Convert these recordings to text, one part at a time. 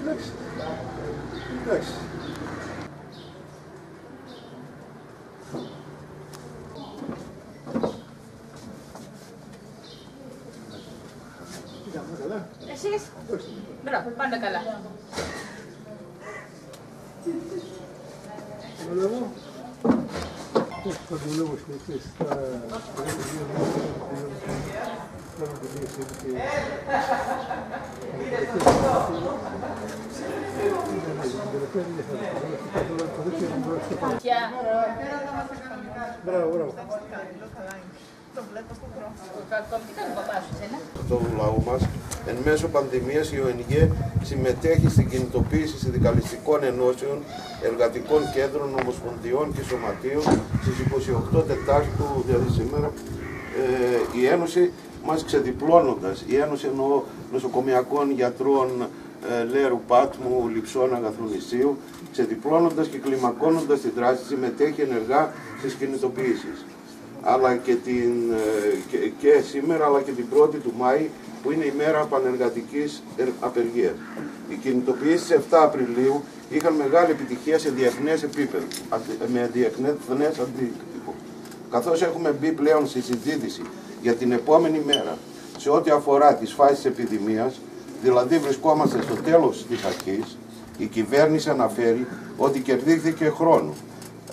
Εντάξει. Εντάξει. Τι κάνουμε, καλά. Εσείς. Μπράβο, πάντα καλά. Δουλεύω. Θα δουλεύω στην εκθέση. Θα δουλεύω δύο μέρες. Θα κάνω τη δύο και... Γεια. Μπράβο, μπράβο. Κακό, τι κάνει ο παπάς σου, εσένα. του λαού μας, εν μέσω πανδημίας η ΟΕΝΓΕ συμμετέχει στην κινητοποίηση συνδικαλιστικών ενώσεων, εργατικών κέντρων, ομοσπονδιών και σωματείων. Στις 28 Τετάρτου, δηλαδή σήμερα, ε, η Ένωση μας ξεδιπλώνοντας, η Ένωση εννοώ νοσοκομιακών γιατρών ε, Λέρου, Πάτμου, Λιψών, Αγαθουνησίου, ξεδιπλώνοντας και κλιμακώνοντας την δράση, συμμετέχει ενεργά στις κινητοποιήσεις αλλά και, την, ε, και, και σήμερα αλλά και την 1η του Μάη που είναι η μέρα πανεργατικής ερ- απεργίας. Οι κινητοποιήσεις στις 7 Απριλίου είχαν μεγάλη επιτυχία σε διεθνές επίπεδο, αντι- με διεθνές αντίτυπο. Καθώς έχουμε μπει πλέον στη συζήτηση για την επόμενη μέρα σε ό,τι αφορά τις φάσεις επιδημίας, δηλαδή βρισκόμαστε στο τέλος της αρχής, η κυβέρνηση αναφέρει ότι κερδίθηκε χρόνο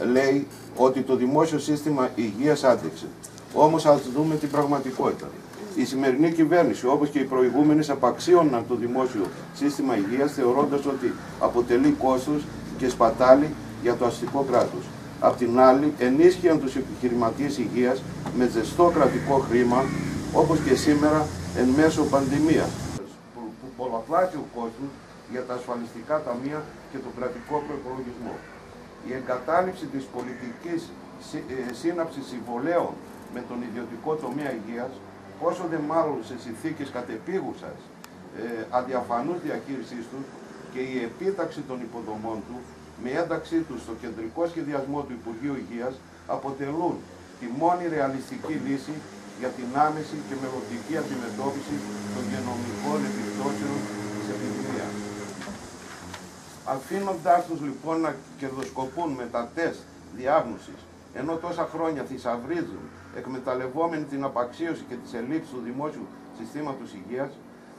λέει ότι το δημόσιο σύστημα υγείας άντεξε. Όμως ας δούμε την πραγματικότητα. Η σημερινή κυβέρνηση, όπως και οι προηγούμενες, απαξίωναν το δημόσιο σύστημα υγείας, θεωρώντας ότι αποτελεί κόστος και σπατάλη για το αστικό κράτος. Απ' την άλλη, ενίσχυαν τους επιχειρηματίες υγείας με ζεστό κρατικό χρήμα, όπως και σήμερα εν μέσω πανδημίας, που, που πολλαπλάσιο κόστος για τα ασφαλιστικά ταμεία και τον κρατικό προπολογισμό η εγκατάλειψη της πολιτικής σύ- ε, σύναψης συμβολέων με τον ιδιωτικό τομέα υγείας, πόσο δε μάλλον σε συνθήκες κατεπίγουσας ε, αδιαφανούς διαχείρισής τους και η επίταξη των υποδομών του με ένταξή τους στο κεντρικό σχεδιασμό του Υπουργείου Υγείας αποτελούν τη μόνη ρεαλιστική λύση για την άμεση και μελλοντική αντιμετώπιση των γενομικών επιπτώσεων της επιδημίας. Αφήνοντάς τους λοιπόν να κερδοσκοπούν με τα τεστ διάγνωσης, ενώ τόσα χρόνια θησαυρίζουν, εκμεταλλευόμενοι την απαξίωση και τις ελλείψεις του δημόσιου συστήματος υγείας,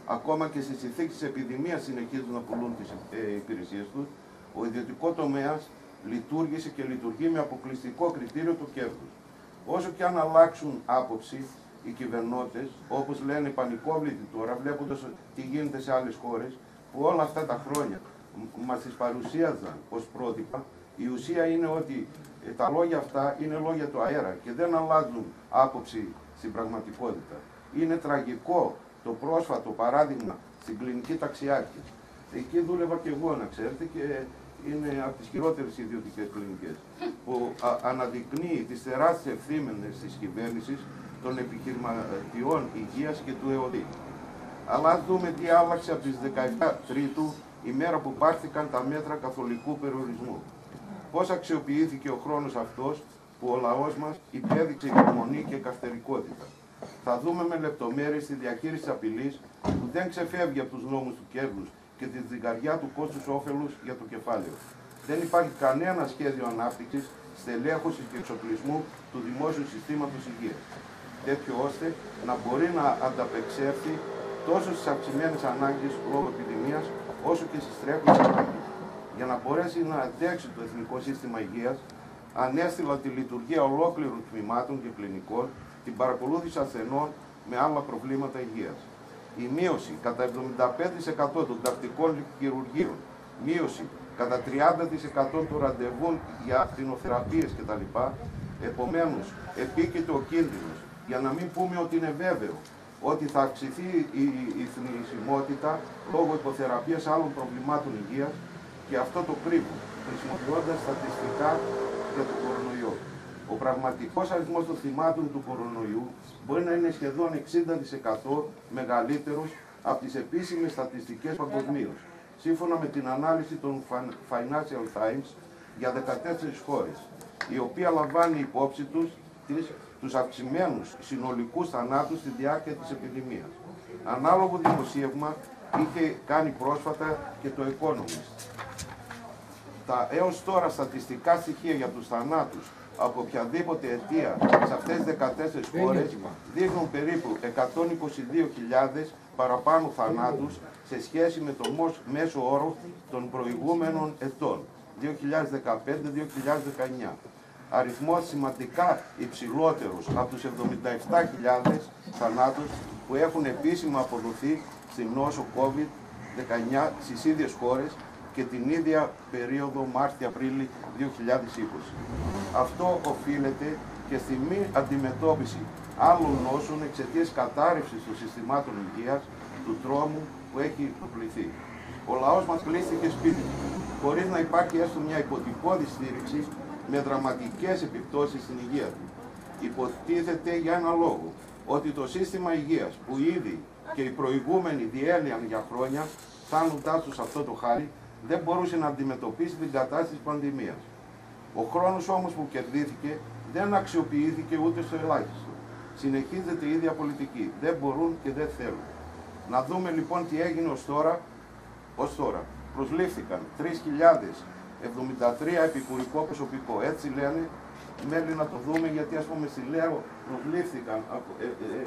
ακόμα και στις συνθήκες της επιδημίας συνεχίζουν να πουλούν τις ε, υπηρεσίες τους, ο ιδιωτικό τομέας λειτουργήσε και λειτουργεί με αποκλειστικό κριτήριο του κέρδους. Όσο και αν αλλάξουν άποψη οι κυβερνώτες, όπως λένε πανικόβλητοι τώρα, βλέποντας τι γίνεται σε άλλες χώρες, που όλα αυτά τα χρόνια μ- μας τις παρουσίαζαν ως πρότυπα, η ουσία είναι ότι ε, τα λόγια αυτά είναι λόγια του αέρα και δεν αλλάζουν άποψη στην πραγματικότητα. Είναι τραγικό το πρόσφατο παράδειγμα στην κλινική ταξιάρχη. Εκεί δούλευα και εγώ, να ξέρετε, και είναι από τις χειρότερες ιδιωτικές κλινικές, που α- αναδεικνύει τις τεράστιες ευθύμενες της κυβέρνησης των επιχειρηματιών υγείας και του ΕΟΔΗ. Αλλά ας δούμε τι άλλαξε από τις 17 Τρίτου, η μέρα που πάρθηκαν τα μέτρα καθολικού περιορισμού. Πώς αξιοποιήθηκε ο χρόνος αυτός που ο λαός μας υπέδειξε υπομονή και καυτερικότητα. Θα δούμε με λεπτομέρειες τη διαχείριση της απειλής που δεν ξεφεύγει από τους νόμους του κέρδους και τη ζυγαριά του κόστους όφελους για το κεφάλαιο. Δεν υπάρχει κανένα σχέδιο ανάπτυξης, στελέχωσης και εξοπλισμού του δημόσιου συστήματος υγείας τέτοιο ώστε να μπορεί να ανταπεξέλθει τόσο στις αυξημένες ανάγκες λόγω επιδημίας, όσο και στις τρέχουσες ανάγκες. Για να μπορέσει να αντέξει το Εθνικό Σύστημα Υγείας, ανέστηλα τη λειτουργία ολόκληρων τμήματων και κλινικών, την παρακολούθηση ασθενών με άλλα προβλήματα υγείας. Η μείωση κατά 75% των τακτικών χειρουργείων, μείωση κατά 30% των ραντεβού για ακτινοθεραπείες κτλ. Επομένως, επίκειται ο κίνδυνος, για να μην πούμε ότι είναι βέβαιο, ότι θα αυξηθεί η, η θνησιμότητα λόγω υποθεραπείας άλλων προβλημάτων υγείας και αυτό το κρύβουν, χρησιμοποιώντας στατιστικά για τον κορονοϊό. Ο πραγματικός αριθμός των θυμάτων του κορονοϊού μπορεί να είναι σχεδόν 60% μεγαλύτερος από τις επίσημες στατιστικές παγκοσμίως, σύμφωνα με την ανάλυση των Financial Times για 14 χώρες, η οποία λαμβάνει υπόψη τους τις τους αυξημένους συνολικούς θανάτους στη διάρκεια της επιδημίας. Ανάλογο δημοσίευμα είχε κάνει πρόσφατα και το Economist. Τα έως τώρα στατιστικά στοιχεία για τους θανάτους από οποιαδήποτε αιτία σε αυτές τις 14 χώρες δείχνουν περίπου 122.000 παραπάνω θανάτους σε σχέση με το μέσο όρο των προηγούμενων ετών 2015-2019. Αριθμός σημαντικά υψηλότερος από τους 77.000 θανάτους που έχουν επίσημα αποδοθεί στην νόσο COVID-19 στις ίδιες χώρες και την ίδια περίοδο Μάρτιο-Απρίλη 2020. Αυτό οφείλεται και στη μη αντιμετώπιση άλλων νόσων εξαιτίας κατάρρευσης των συστημάτων υγείας του τρόμου που έχει πληθεί. Ο λαός μας κλείστηκε σπίτι του, χωρίς να υπάρχει έστω μια υποτυπώδη στήριξη με δραματικές επιπτώσεις στην υγεία του. Υποτίθεται για ένα λόγο, ότι το σύστημα υγείας που ήδη και οι προηγούμενοι διέλυαν για χρόνια, φτάνοντάς τους αυτό το χάρι, δεν μπορούσε να αντιμετωπίσει την κατάσταση της πανδημίας. Ο χρόνος όμως που κερδίθηκε δεν αξιοποιήθηκε ούτε στο ελάχιστο. Συνεχίζεται η ίδια πολιτική. Δεν μπορούν και δεν θέλουν. Να δούμε λοιπόν τι έγινε ως τώρα. Ως τώρα. Προσλήφθηκαν 3.073 επικουρικό προσωπικό. Έτσι λένε. Μέλη να το δούμε γιατί ας πούμε στη Λέρο προσλήφθηκαν ε, ε, ε,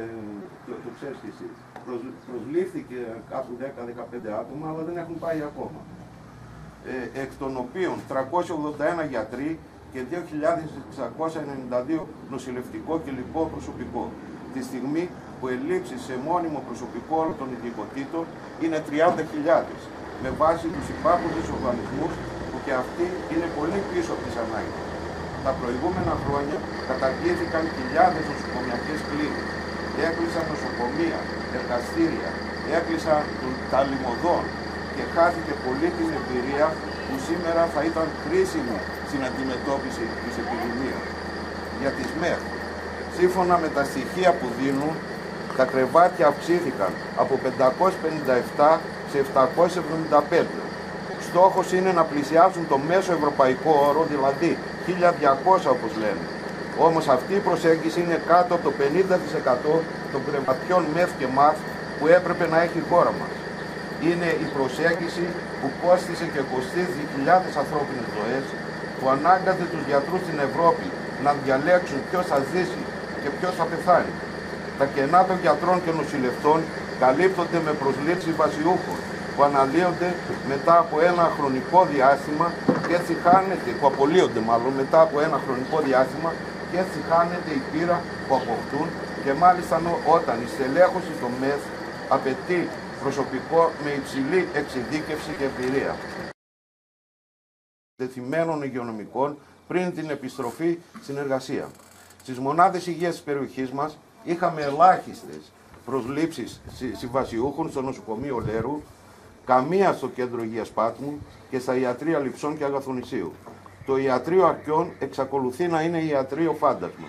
ε, το, το ξέρεις και εσύ. προσλήφθηκε κάπου 10-15 άτομα, αλλά δεν έχουν πάει ακόμα. Ε, εκ των οποίων 381 γιατροί και 2.692 νοσηλευτικό και λοιπό προσωπικό. Τη στιγμή που ελλείψεις σε μόνιμο προσωπικό όλων των ειδικοτήτων είναι 30.000 με βάση τους υπάρχοντες οργανισμούς που και αυτοί είναι πολύ πίσω από τις ανάγκες. Τα προηγούμενα χρόνια καταργήθηκαν χιλιάδες νοσοκομιακές κλίνες έκλεισαν νοσοκομεία, εργαστήρια, έκλεισαν τα λιμωδών και χάθηκε πολύτιμη εμπειρία που σήμερα θα ήταν χρήσιμη στην αντιμετώπιση της επιδημίας. Για τις ΜΕΘ, σύμφωνα με τα στοιχεία που δίνουν, τα κρεβάτια αυξήθηκαν από 557 σε 775. Στόχος είναι να πλησιάσουν το μέσο ευρωπαϊκό όρο, δηλαδή 1200 όπως λένε. Όμως αυτή η προσέγγιση είναι κάτω από το 50% των κρεβατιών ΜΕΘ και ΜΑΘ που έπρεπε να έχει η χώρα μας. Είναι η προσέγγιση που κόστησε και κοστίζει χιλιάδες ανθρώπινες ζωές, που ανάγκαζε τους γιατρούς στην Ευρώπη να διαλέξουν ποιος θα ζήσει και ποιος θα πεθάνει. Τα κενά των γιατρών και νοσηλευτών καλύπτονται με προσλήψεις βασιούχων που αναλύονται μετά από ένα χρονικό διάστημα και έτσι χάνεται, που απολύονται μάλλον μετά από ένα χρονικό διάστημα και έτσι χάνεται η πείρα που αποκτούν και μάλιστα όταν η στελέχωση στο ΜΕΘ απαιτεί προσωπικό με υψηλή εξειδίκευση και εμπειρία τεθειμένων υγειονομικών πριν την επιστροφή στην εργασία. Στις μονάδες υγείας της περιοχής μας είχαμε ελάχιστες προσλήψεις συμβασιούχων στο νοσοκομείο Λέρου, καμία στο κέντρο υγείας Πάτμου και στα ιατρία Λιψών και Αγαθονησίου το ιατρείο Αρκιών εξακολουθεί να είναι ιατρείο φάντασμα.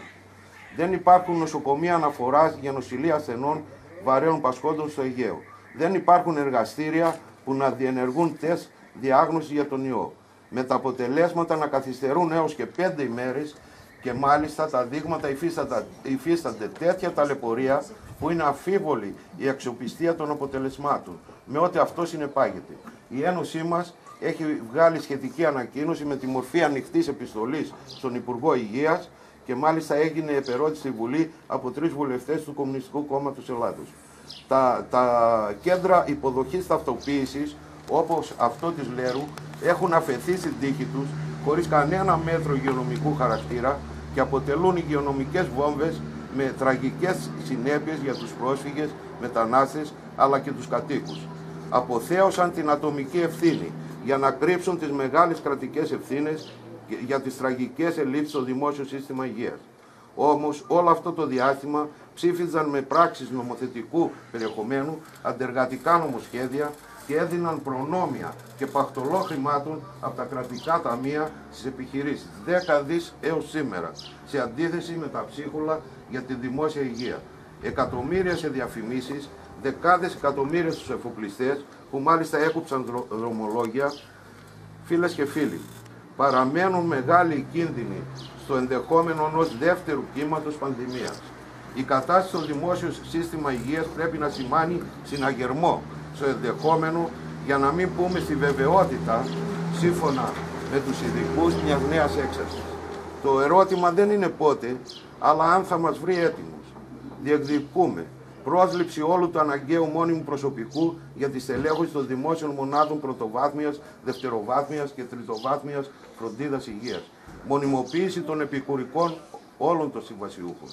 Δεν υπάρχουν νοσοκομεία αναφοράς για νοσηλεία ασθενών βαρέων πασχόντων στο Αιγαίο. Δεν υπάρχουν εργαστήρια που να διενεργούν τεστ διάγνωση για τον ιό. Με τα αποτελέσματα να καθυστερούν έως και πέντε ημέρες και μάλιστα τα δείγματα υφίστανται τέτοια ταλαιπωρία που είναι αφίβολη η αξιοπιστία των αποτελεσμάτων, με ό,τι αυτό συνεπάγεται. Η Ένωσή μας έχει βγάλει σχετική ανακοίνωση με τη μορφή ανοιχτής επιστολής στον Υπουργό Υγείας και μάλιστα έγινε επερώτηση στη Βουλή από τρεις βουλευτές του Κομμουνιστικού Κόμματος Ελλάδος. Τα, τα κέντρα υποδοχής ταυτοποίησης, όπως αυτό της Λέρου, έχουν αφαιθεί στην τύχη τους χωρίς κανένα μέτρο υγειονομικού χαρακτήρα και αποτελούν υγειονομικές βόμβες με τραγικές συνέπειες για τους πρόσφυγες, μετανάστες αλλά και τους κατοίκους. Αποθέωσαν την ατομική ευθύνη για να κρύψουν τις μεγάλες κρατικές ευθύνες για τις τραγικές ελλείψεις στο δημόσιο σύστημα υγείας. Όμως όλο αυτό το διάστημα ψήφιζαν με πράξεις νομοθετικού περιεχομένου αντεργατικά νομοσχέδια και έδιναν προνόμια και παχτολό χρημάτων από τα κρατικά ταμεία στις επιχειρήσεις. 10 δις έως σήμερα, σε αντίθεση με τα ψίχουλα για τη δημόσια υγεία. Εκατομμύρια σε διαφημίσεις, δεκάδες εκατομμύρια στους εφοπλιστές που μάλιστα έκουψαν δρομολόγια, φίλες και φίλοι. Παραμένουν μεγάλοι κίνδυνοι στο ενδεχόμενο ενός δεύτερου κύματος πανδημίας. Η κατάσταση στο δημόσιο σύστημα υγείας πρέπει να σημάνει συναγερμό στο ενδεχόμενο για να μην πούμε στη βεβαιότητα σύμφωνα με τους ειδικούς μιας νέας έξαρσης. Το ερώτημα δεν είναι πότε, αλλά αν θα μας βρει έτοιμους. Διεκδικούμε πρόσληψη όλου του αναγκαίου μόνιμου προσωπικού για τη στελέχωση των δημόσιων μονάδων πρωτοβάθμιας, δευτεροβάθμιας και τριτοβάθμιας φροντίδας υγείας. Μονιμοποίηση των επικουρικών όλων των συμβασιούχων.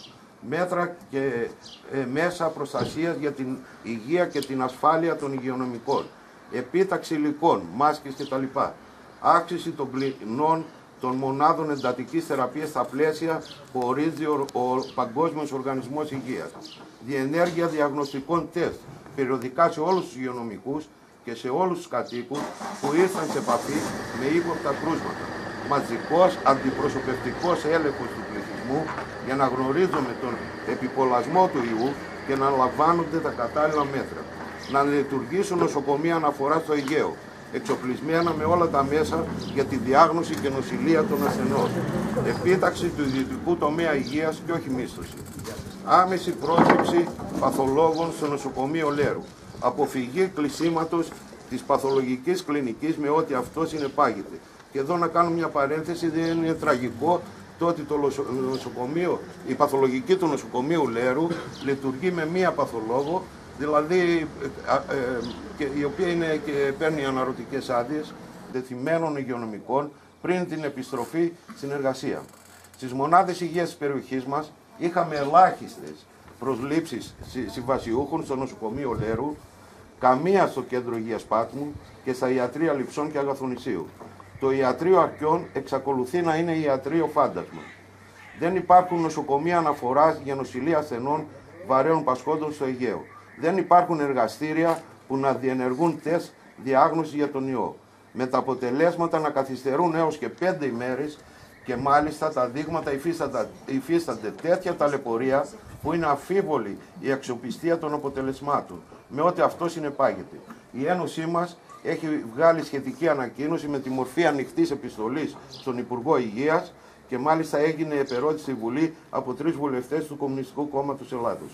Μέτρα και ε, μέσα προστασίας για την υγεία και την ασφάλεια των υγειονομικών. Επίταξη υλικών, μάσκες κτλ. Άξιση των πληνών των μονάδων εντατικής θεραπείας στα πλαίσια που ορίζει ο, ο Παγκόσμιος Οργανισμός Υγείας. Διενέργεια διαγνωστικών τεστ περιοδικά σε όλους τους υγειονομικούς και σε όλους τους κατοίκους που ήρθαν σε επαφή με ύποπτα κρούσματα. Μαζικός αντιπροσωπευτικός έλεγχος του πληθυσμού για να γνωρίζουμε τον επιπολασμό του ιού και να λαμβάνονται τα κατάλληλα μέτρα. Να λειτουργήσουν νοσοκομεία αναφοράς στο Αιγαίο, εξοπλισμένα με όλα τα μέσα για τη διάγνωση και νοσηλεία των ασθενών. Επίταξη του ιδιωτικού τομέα υγείας και όχι μίσθωση. Άμεση πρόσληψη παθολόγων στο νοσοκομείο Λέρου. Αποφυγή κλεισίματος της παθολογικής κλινικής με ό,τι αυτό συνεπάγεται. Και εδώ να κάνω μια παρένθεση, δεν είναι τραγικό το ότι το νοσοκομείο, η παθολογική του νοσοκομείου Λέρου λειτουργεί με μία παθολόγο δηλαδή ε, ε, και, η οποία είναι και παίρνει αναρωτικές άδειες δεθυμένων υγειονομικών πριν την επιστροφή στην εργασία. Στις μονάδες υγείας της περιοχής μας είχαμε ελάχιστες προσλήψεις συμβασιούχων στο νοσοκομείο Λέρου, καμία στο κέντρο υγείας Πάτμου και στα ιατρία Λειψών και Αγαθονησίου. Το ιατρείο Αρκιών εξακολουθεί να είναι ιατρείο φάντασμα. Δεν υπάρχουν νοσοκομεία αναφοράς για νοσηλεία ασθενών βαρέων πασχόντων στο Αιγαίο δεν υπάρχουν εργαστήρια που να διενεργούν τεστ διάγνωση για τον ιό. Με τα αποτελέσματα να καθυστερούν έως και πέντε ημέρες και μάλιστα τα δείγματα υφίστανται τέτοια ταλαιπωρία που είναι αφίβολη η αξιοπιστία των αποτελεσμάτων, με ό,τι αυτό συνεπάγεται. Η Ένωσή μας έχει βγάλει σχετική ανακοίνωση με τη μορφή ανοιχτής επιστολής στον Υπουργό Υγείας και μάλιστα έγινε επερώτηση στη Βουλή από τρεις βουλευτές του Κομμουνιστικού Κόμματος Ελλάδος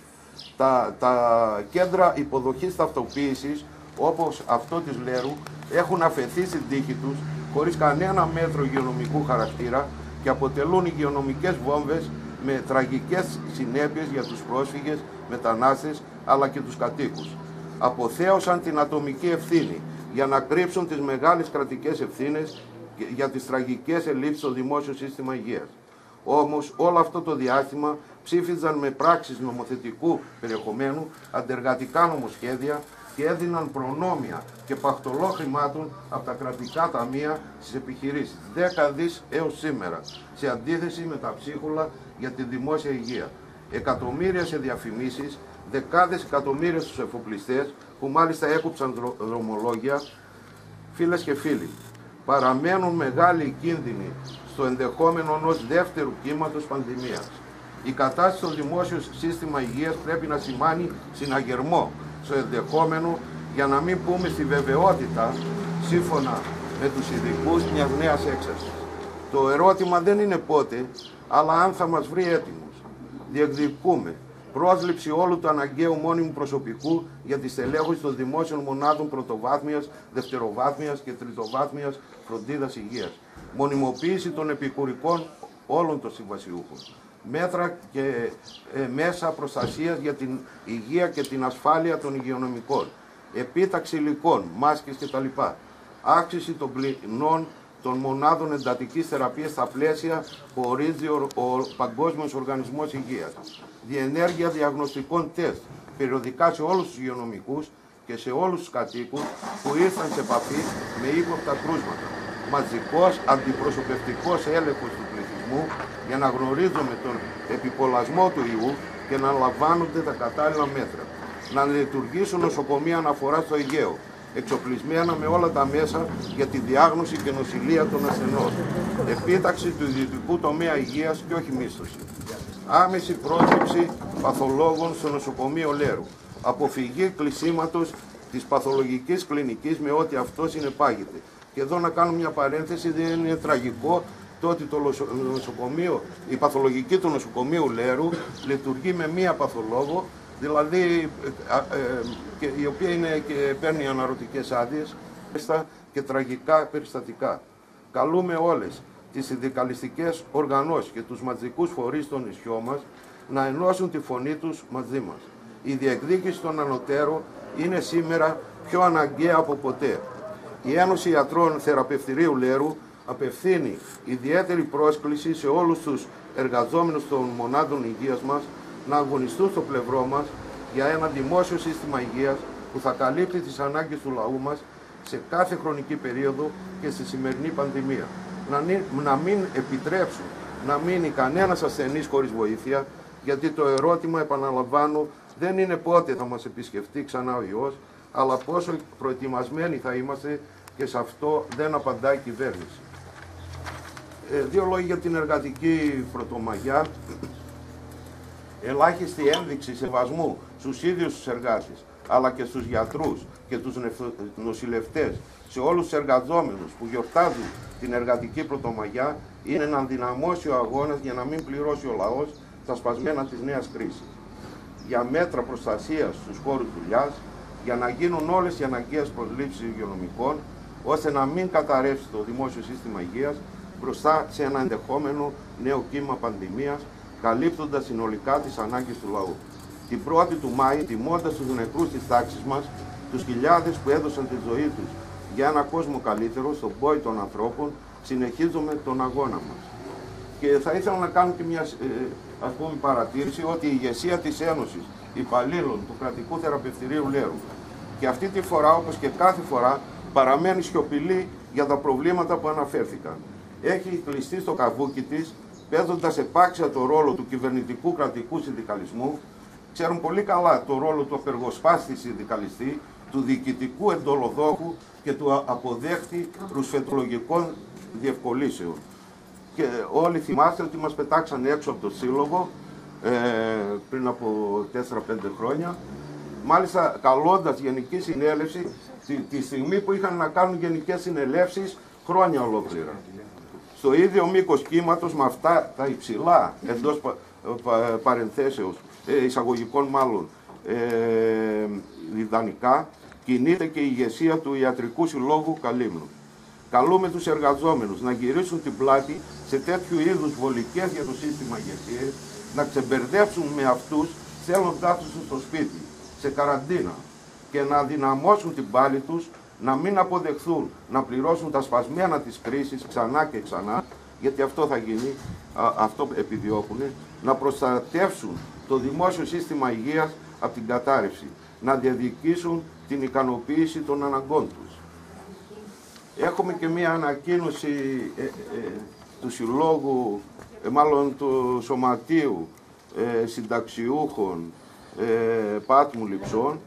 τα, τα κέντρα υποδοχής ταυτοποίησης όπως αυτό της Λέρου έχουν αφαιθεί στην τύχη τους χωρίς κανένα μέτρο υγειονομικού χαρακτήρα και αποτελούν υγειονομικές βόμβες με τραγικές συνέπειες για τους πρόσφυγες, μετανάστες αλλά και τους κατοίκους. Αποθέωσαν την ατομική ευθύνη για να κρύψουν τις μεγάλες κρατικές ευθύνες για τις τραγικές ελλείψεις στο δημόσιο σύστημα υγείας. Όμως όλο αυτό το διάστημα ψήφιζαν με πράξεις νομοθετικού περιεχομένου αντεργατικά νομοσχέδια και έδιναν προνόμια και παχτολό χρημάτων από τα κρατικά ταμεία στις επιχειρήσεις. 10 δις έως σήμερα, σε αντίθεση με τα ψίχουλα για τη δημόσια υγεία. Εκατομμύρια σε διαφημίσεις, δεκάδες εκατομμύρια στους εφοπλιστές που μάλιστα έκουψαν δρομολόγια. Φίλες και φίλοι, παραμένουν μεγάλοι κίνδυνοι στο ενδεχόμενο ενός δεύτερου κύματος πανδημίας. Η κατάσταση στο δημόσιο σύστημα υγείας πρέπει να σημάνει συναγερμό στο ενδεχόμενο για να μην πούμε στη βεβαιότητα σύμφωνα με τους ειδικούς μιας νέας έξαρσης. Το ερώτημα δεν είναι πότε, αλλά αν θα μας βρει έτοιμους. Διεκδικούμε πρόσληψη όλου του αναγκαίου μόνιμου προσωπικού για τη στελέχωση των δημόσιων μονάδων πρωτοβάθμιας, δευτεροβάθμιας και τριτοβάθμιας φροντίδας υγείας. Μονιμοποίηση των επικουρικών όλων των συμβασιούχων. Μέτρα και ε, μέσα προστασίας για την υγεία και την ασφάλεια των υγειονομικών. Επίταξη υλικών, μάσκες κτλ. Άξιση των πληνών των μονάδων εντατικής θεραπείας στα πλαίσια που ορίζει ο, ο Παγκόσμιος Οργανισμός Υγείας. Διενέργεια διαγνωστικών τεστ περιοδικά σε όλους τους υγειονομικούς και σε όλους τους κατοίκους που ήρθαν σε επαφή με ύποπτα κρούσματα. Μαζικός αντιπροσωπευτικός έλεγχος του πληθυσμού για να γνωρίζουμε τον επιπολασμό του ιού και να λαμβάνονται τα κατάλληλα μέτρα. Να λειτουργήσουν νοσοκομεία αναφορά στο Αιγαίο, εξοπλισμένα με όλα τα μέσα για τη διάγνωση και νοσηλεία των ασθενών. Επίταξη του ιδιωτικού τομέα υγείας και όχι μίσθωση. Άμεση πρόσληψη παθολόγων στο νοσοκομείο Λέρου. Αποφυγή κλεισίματος της παθολογικής κλινικής με ό,τι αυτός συνεπάγεται. Και εδώ να κάνω μια παρένθεση, δεν είναι τραγικό το ότι το λοσο- νοσοκομείο, η παθολογική του νοσοκομείου Λέρου λειτουργεί με μία παθολόγο, δηλαδή ε, α, ε, και, η οποία είναι και παίρνει αναρωτικές άδειες στα και τραγικά περιστατικά. Καλούμε όλες τις συνδικαλιστικές οργανώσεις και τους μαζικούς φορείς στο νησιό μας να ενώσουν τη φωνή τους μαζί μας. Η διεκδίκηση των ανωτέρων είναι σήμερα πιο αναγκαία από ποτέ. Η Ένωση Ιατρών Θεραπευτηρίου Λέρου απευθύνει ιδιαίτερη πρόσκληση σε όλους τους εργαζόμενους των μονάδων υγείας μας να αγωνιστούν στο πλευρό μας για ένα δημόσιο σύστημα υγείας που θα καλύπτει τις ανάγκες του λαού μας σε κάθε χρονική περίοδο και στη σημερινή πανδημία. Να, νη- να μην επιτρέψουν να μείνει κανένας ασθενής χωρίς βοήθεια, γιατί το ερώτημα, επαναλαμβάνω, δεν είναι πότε θα μας επισκεφτεί ξανά ο ιός, αλλά πόσο προετοιμασμένοι θα είμαστε και σε αυτό δεν απαντάει η κυβέρνηση. Ε, δύο λόγια για την εργατική πρωτομαγιά. Ελάχιστη ένδειξη σεβασμού στους ίδιους τους εργάτες, αλλά και στους γιατρούς και τους νεφ- νοσηλευτές, σε όλους τους εργαζόμενους που γιορτάζουν την εργατική πρωτομαγιά, είναι να ενδυναμώσει ο αγώνας για να μην πληρώσει ο λαός τα σπασμένα της νέας κρίσης για μέτρα προστασίας στους χώρους δουλειάς, για να γίνουν όλες οι αναγκαίες προσλήψεις υγειονομικών, ώστε να μην καταρρεύσει το δημόσιο σύστημα υγείας μπροστά σε ένα ενδεχόμενο νέο κύμα πανδημίας, καλύπτοντας συνολικά τις ανάγκες του λαού. Την 1η του Μάη, τιμώντας τους νεκρούς της τάξης μας, τους χιλιάδες που έδωσαν τη ζωή τους για ένα κόσμο καλύτερο στον πόη των ανθρώπων, συνεχίζουμε τον αγώνα μας. Και θα ήθελα να κάνω και μια ε, ας πούμε, παρατήρηση ότι η ηγεσία της Ένωσης Υπαλλήλων του Κρατικού Θεραπευτηρίου Λέρου και αυτή τη φορά όπως και κάθε φορά παραμένει σιωπηλή για τα προβλήματα που αναφέρθηκαν. Έχει κλειστεί στο καβούκι της παίζοντας επάξια το ρόλο του κυβερνητικού κρατικού συνδικαλισμού ξέρουν πολύ καλά το ρόλο του απεργοσπάστη συνδικαλιστή, του διοικητικού εντολοδόχου και του α- αποδέχτη ρουσφετολογικών διευκολύσεων. Και όλοι θυμάστε ότι μας πετάξαν έξω από το σύλλογο ε, πριν από 4-5 χρόνια. Μάλιστα καλώντας γενική συνέλευση τη, τη στιγμή που είχαν να κάνουν γενικές συνελεύσεις χρόνια ολόκληρα. Στο ίδιο μήκος κύματος με αυτά τα υψηλά εντός πα, πα- παρενθέσεως, ε, εισαγωγικών μάλλον, ε, ιδανικά, κινείται και η ηγεσία του Ιατρικού Συλλόγου Καλύμνου. Καλούμε τους εργαζόμενους να γυρίσουν την πλάτη σε τέτοιου είδους βολικές για το σύστημα ηγεσίας, να ξεμπερδέψουν με αυτούς θέλοντάς τους στο σπίτι, σε καραντίνα και να δυναμώσουν την πάλη τους, να μην αποδεχθούν να πληρώσουν τα σπασμένα της κρίσης ξανά και ξανά, γιατί αυτό θα γίνει, α, αυτό επιδιώκουν, να προστατεύσουν το δημόσιο σύστημα υγείας από την κατάρρευση, να διεκδικήσουν την ικανοποίηση των αναγκών τους. Έχουμε και μία ανακοίνωση ε, ε, του Συλλόγου, ε, μάλλον του Σωματείου ε, Συνταξιούχων ε, Πάτμου Λιψών,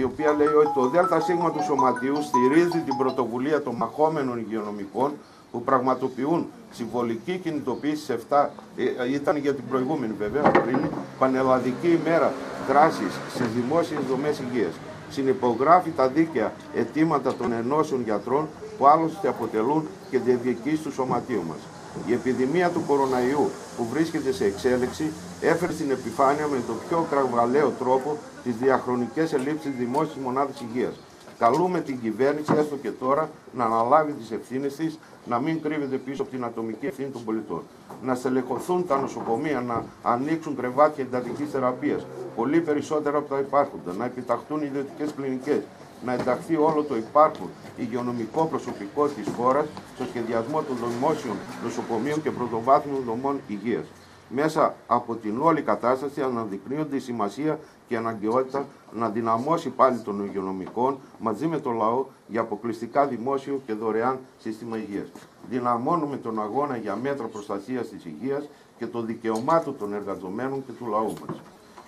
η οποία λέει ότι το ΔΣ του Σωματείου στηρίζει την πρωτοβουλία των μαχόμενων υγειονομικών που πραγματοποιούν συμβολική κινητοποίηση σε 7, ε, ήταν για την προηγούμενη βέβαια, Απρίλη, πανελλαδική ημέρα δράσης στις δημόσιες δομές υγείας. Συνυπογράφει τα δίκαια αιτήματα των ενώσεων γιατρών που άλλωστε αποτελούν και διεκδικήσεις του σωματείου μας. Η επιδημία του κοροναϊού που βρίσκεται σε εξέλιξη έφερε στην επιφάνεια με τον πιο κραυγαλαίο τρόπο τις διαχρονικές ελλείψεις δημόσιας μονάδας υγείας. Καλούμε την κυβέρνηση, έστω και τώρα, να αναλάβει τις ευθύνες της, να μην κρύβεται πίσω από την ατομική ευθύνη των πολιτών. Να στελεχωθούν τα νοσοκομεία, να ανοίξουν κρεβάτια εντατικής θεραπείας, πολύ περισσότερα από τα υπάρχοντα, να επιταχθούν ιδιωτικές κλινικές, να ενταχθεί όλο το υπάρχον υγειονομικό προσωπικό της χώρας στο σχεδιασμό των δημόσιων νοσοκομείων και πρωτοβάθμιων δομών υγείας. Μέσα από την όλη κατάσταση αναδεικνύονται η σημασία και η αναγκαιότητα να δυναμώσει πάλι των υγειονομικών μαζί με το λαό για αποκλειστικά δημόσιο και δωρεάν σύστημα υγείας. Δυναμώνουμε τον αγώνα για μέτρα προστασίας της υγείας και των δικαιωμάτων των εργαζομένων και του λαού μας.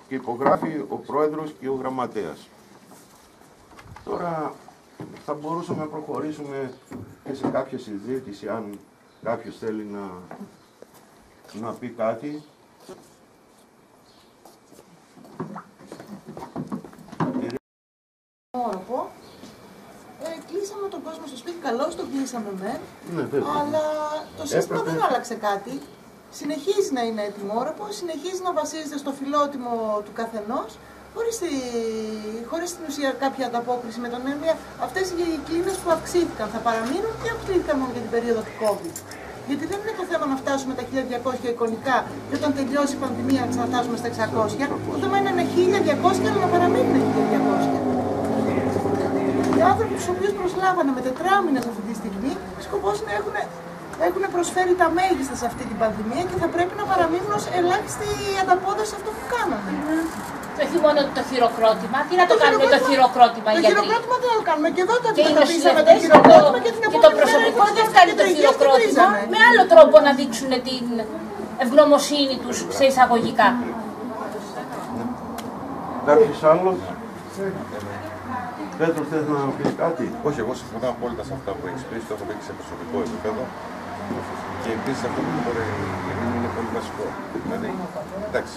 Και υπογράφει ο Πρόεδρος και ο Γραμματέας. Τώρα θα μπορούσαμε να προχωρήσουμε και σε κάποια συζήτηση αν κάποιος θέλει να, να πει κάτι. όροπο. Ε, κλείσαμε τον κόσμο στο σπίτι, καλώς τον κλείσαμε με. Ναι, βέβαια. Αλλά Το σύστημα Έπρεπε- δεν άλλαξε κάτι. Συνεχίζει να είναι έτοιμόρροπο, συνεχίζει να βασίζεται στο φιλότιμο του καθενό, χωρί χωρίς την ουσία κάποια ανταπόκριση με τον έννοια αυτές οι κλίνε που αυξήθηκαν θα παραμείνουν ή αυξήθηκαν μόνο για την περίοδο του COVID. Γιατί δεν είναι το θέμα να φτάσουμε τα 1200 εικονικά και όταν τελειώσει η πανδημία να ξαναφτάσουμε στα 600. Το θέμα είναι να είναι 1200 αλλά να παραμείνουν 1200. Οι άνθρωποι τους οποίους προσλάβανε με τετράμινες αυτή τη στιγμή, σκοπός είναι έχουν, έχουν προσφέρει τα μέγιστα σε αυτή την πανδημία και θα πρέπει να παραμείνουν ως ελάχιστη ανταπόδοση σε αυτό που κάνανε. Και όχι μόνο το χειροκρότημα. Τι να το, κάνουμε το χειροκρότημα- χειροκρότημα Το γιατί; χειροκρότημα δεν το κάνουμε και εδώ το Και οι αντιμετωπίσαμε το νοσηλευτές και χειροκρότημα το, και την και επόμενη το μέρα προσωπικό ήρθαν δεν και κάνει το υγείας και χειροκρότημα βρίζανε. με άλλο τρόπο να δείξουν την ευγνωμοσύνη τους σε εισαγωγικά. Κάποιος άλλος; Πέτρος, θες να πεις κάτι; Όχι, εγώ συμφωνώ απόλυτα σε αυτά που έχεις πει, το έχω πει και σε προσωπικό επίπεδο. Και επίσης αυτό που είπε η Ειρήνη είναι πολύ βασικό. Δηλαδή, εντάξει,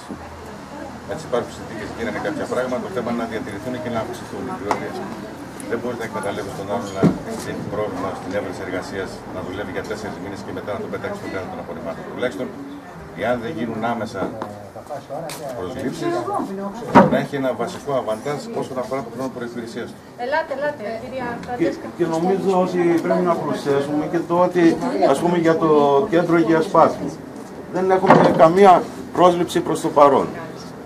έτσι υπάρχουν συνθήκες και γίνανε κάποια πράγματα, το θέμα είναι να διατηρηθούν και να αυξηθούν. Διότι δεν μπορείς να εκμεταλλεύεις τον άλλον να έχει πρόβλημα στην έβρεση εργασίας, να δουλεύει για τέσσερις μήνες και μετά να τον πετάξεις στον κάτω των απορριμμάτων. Τουλάχιστον, εάν δεν γίνουν άμεσα προσλήψεις, να έχει ένα βασικό αβαντάζ όσον αφορά τον χρόνο προϋπηρεσίας του. Ελάτε, ελάτε, κυρία Και, και νομίζω ότι πρέπει να προσθέσουμε και το ότι ας πούμε για το κέντρο υγείας Πάσχη δεν έχουμε καμία πρόσληψη προς το παρόν.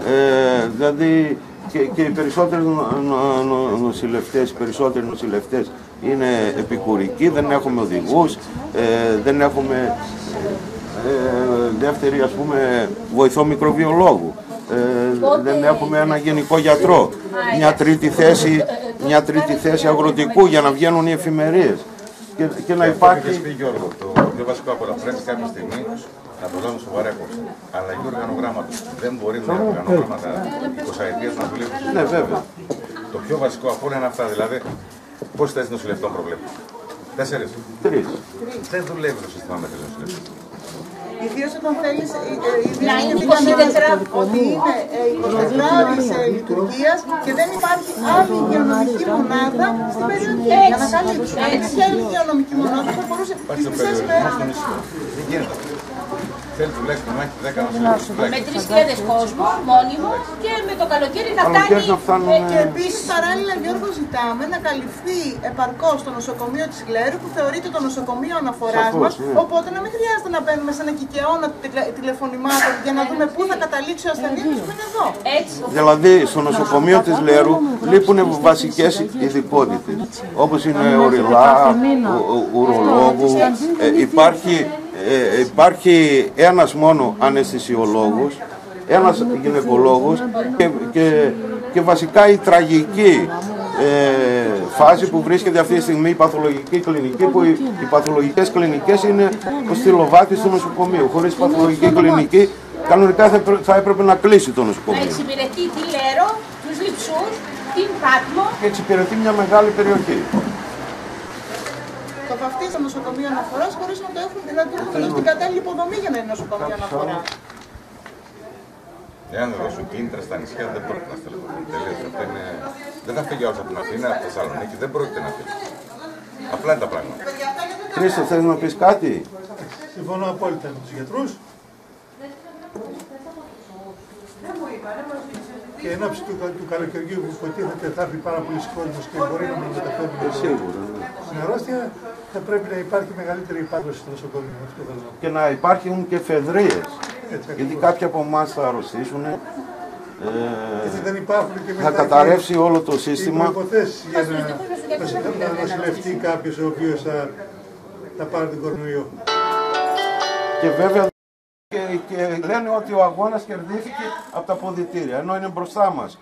Ε, δηλαδή και, και οι περισσότεροι νο- νο- νο- νοσηλευτές, οι περισσότεροι νοσηλευτές είναι επικουρικοί, δεν έχουμε οδηγούς, ε, δεν έχουμε ε, δεύτερη ας πούμε βοηθό μικροβιολόγου. Ε, δεν έχουμε ένα γενικό γιατρό. Μια τρίτη θέση, μια τρίτη θέση αγροτικού για να βγαίνουν οι εφημερίες. Και, και να Είχες υπάρχει... πει Γιώργο, το πιο βασικό από όλα πρέπει κάποια στιγμή να το λάβουν σοβαρά υπόψη. Αλλαγή οργανογράμματος. Δεν μπορεί με οργανογράμματα 20 ετία να δουλεύει. Ναι, βέβαια. Το πιο βασικό από όλα είναι αυτά. Δηλαδή, πόσες θέσεις νοσηλευτών προβλέπουν. Τέσσερις. Τρεις. Δεν δουλεύει το σύστημα με τρει νοσηλευτέ. Ιδίως όταν θέλεις. Να είναι Ότι είναι ε, 24 ώρες ε, λειτουργίας και δεν υπάρχει άλλη υγειονομική μονάδα στην περιοχή. Για να καλύψει. Αν υπήρχε άλλη υγειονομική μονάδα θα μπορούσε Υπάρχει τι ο μισέ περιορισμό μέρε. στο νησί. Δεν γίνεται. Θέλει τουλάχιστον να έχει 10 νοσηλευτέ. Με τρεις κλέδες κόσμο, μόνιμο και με το καλοκαίρι να φτάνει. Καλοκαίρι να φτάνουν, ε, Και επίσης παράλληλα, Γιώργο, ζητάμε να καλυφθεί επαρκώς το νοσοκομείο της Κλέρου που θεωρείται το νοσοκομείο αναφοράς Σαφώς, μας. ναι. Οπότε να μην χρειάζεται να μπαίνουμε σε ένα κικαιώνα τηλε- τηλεφωνημάτων για να δούμε πού θα καταλήξει ο ασθενής που είναι εδώ. Έτσι. Δηλαδή στο νοσοκομείο της Λέρου λείπουν βασικές ειδικότητες όπως είναι οριλά, ο- ο- ουρολόγου, ε, υπάρχει, ε, υπάρχει ένας μόνο αναισθησιολόγος, ένας γυναικολόγος και, και, και βασικά η τραγική ε, φάση που βρίσκεται αυτή τη στιγμή η παθολογική κλινική που οι, οι παθολογικές κλινικές είναι το στυλοβάτι του νοσοκομείου. Χωρίς παθολογική κλινική κανονικά θα, έπρε- θα έπρεπε να κλείσει το Να νοσοκομείο. εξυπηρετεί τη Λέρο, τους Λειψούς, την Πάτμο. και εξυπηρετεί μια μεγάλη περιοχή. Το βαφτίζει το νοσοκομείο αναφοράς χωρίς να το έχουν δηλαδή το έχουν την κατάλληλη υποδομή για να είναι νοσοκομείο αναφορά. Εάν δεν δώσουν κίνητρα στα νησιά, δεν πρόκειται να στελεχωθούν. Τελείως. Αυτό είναι... Δεν θα φύγει άλλο από την Αθήνα, από τη Θεσσαλονίκη, δεν πρόκειται να φύγει. Απλά είναι τα πράγματα. Χρήστο, θέλεις να πεις κάτι; Συμφωνώ απόλυτα με τους γιατρούς. Και εν ώψη του, του καλοκαιριού που υποτίθεται θα έρθει πάρα πολλοί κόσμος και μπορεί να μην μεταφέρουν το- Σίγουρα. ναι. την αρρώστια, θα πρέπει να υπάρχει μεγαλύτερη υπάρκωση στο νοσοκομείο. Αυτό θέλω να πω. Και να υπάρχουν και φεδρίες. Έτσι, Γιατί ακριβώς. κάποιοι από εμάς θα αρρωστήσουν. Ε, Γιατί δεν υπάρχουν και θα μετά καταρρεύσει όλο το οι σύστημα. προϋποθέσεις για να, να νοσηλευτεί κάποιος ο οποίος θα, θα πάρει τον κορονοϊό. Και βέβαια και, και λένε ότι ο αγώνας κερδίθηκε από τα ποδητήρια. Ενώ είναι μπροστά μας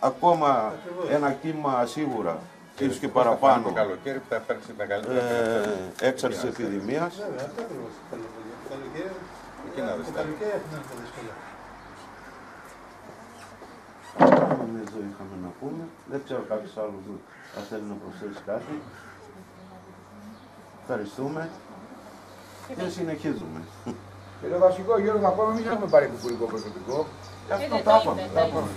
ακόμα ένα κύμα σίγουρα. Ίσως και παραπάνω. Το καλοκαίρι που θα υπάρξει μεγαλύτερη. Ε, έξαρση επιδημίας. Βέβαια, αυτό ακριβώς θέλω να πω. Το καλοκαίρι- Εκεί να δεις το τα καλοκαίρι έχουν έρθει τα δύσκολα. Νομίζω είχαμε να πούμε. Δεν ξέρω κάποιος άλλος αν θέλει να προσθέσει κάτι. Ευχαριστούμε και συνεχίζουμε. Και το βασικό, Γιώργο, ακόμα εμείς έχουμε πάρει επικουρικό προσωπικό. Αυτό δεν τα το είπαμε.